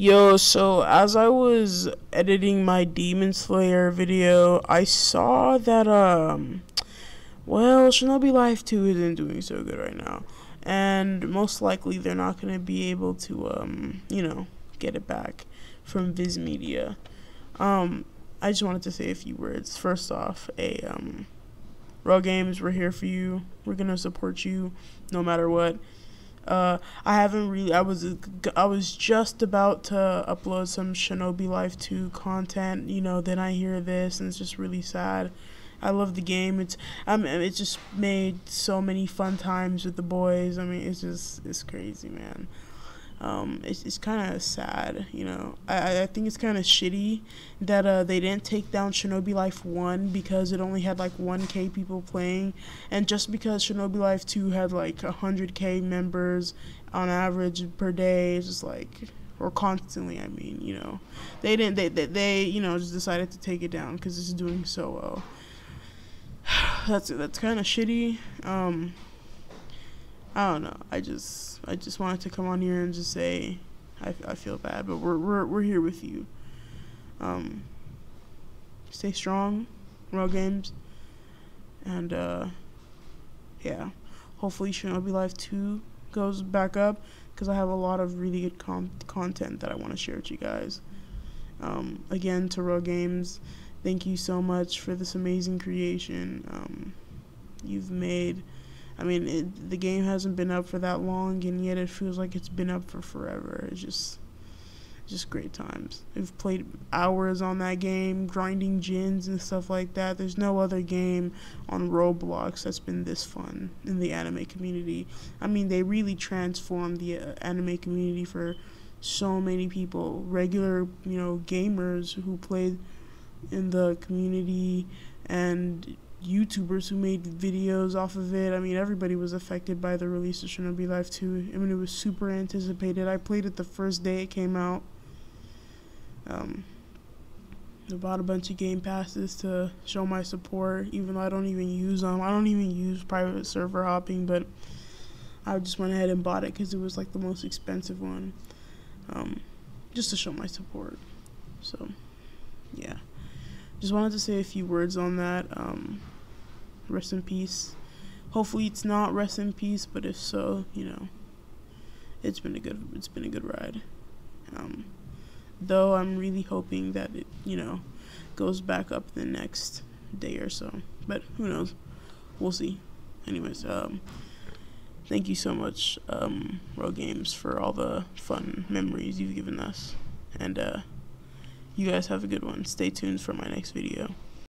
Yo, so as I was editing my Demon Slayer video, I saw that, um, well, Shinobi Life 2 isn't doing so good right now. And most likely they're not going to be able to, um, you know, get it back from Viz Media. Um, I just wanted to say a few words. First off, a, um, RELL Games, we're here for you. We're going to support you no matter what. Uh, I haven't really. I was I was just about to upload some Shinobi Life 2 content. You know, then I hear this, and it's just really sad. I love the game. It's um, it just made so many fun times with the boys. I mean, it's just it's crazy, man um, it's, it's kind of sad, you know. I, I think it's kind of shitty that uh, they didn't take down Shinobi Life 1 because it only had like 1k people playing. And just because Shinobi Life 2 had like 100k members on average per day, it's just like, or constantly, I mean, you know. They didn't, they, they, they you know, just decided to take it down because it's doing so well. that's, that's kind of shitty. Um, I don't know. I just I just wanted to come on here and just say I, I feel bad, but we're we're we're here with you. Um, stay strong, RELL Games, and uh, yeah, hopefully Shinobi Life Two goes back up because I have a lot of really good com- content that I want to share with you guys. Um, again, to RELL Games, thank you so much for this amazing creation um, you've made. I mean, it, the game hasn't been up for that long, and yet it feels like it's been up for forever. It's just, just great times. We've played hours on that game, grinding gens and stuff like that. There's no other game on Roblox that's been this fun in the anime community. I mean, they really transformed the uh, anime community for so many people, regular, you know, gamers who played in the community and YouTubers who made videos off of it. I mean, everybody was affected by the release of Shinobi Life 2. I mean, it was super anticipated. I played it the first day it came out. Um, I bought a bunch of game passes to show my support, even though I don't even use them. I don't even use private server hopping, but I just went ahead and bought it because it was like the most expensive one, um, just to show my support. So, yeah just wanted to say a few words on that. Um, rest in peace. Hopefully it's not rest in peace, but if so, you know, it's been a good it's been a good ride. Um, though I'm really hoping that it you know goes back up the next day or so, but who knows? We'll see. Anyways, um, thank you so much, um, Games, for all the fun memories you've given us, and uh, you guys have a good one. Stay tuned for my next video.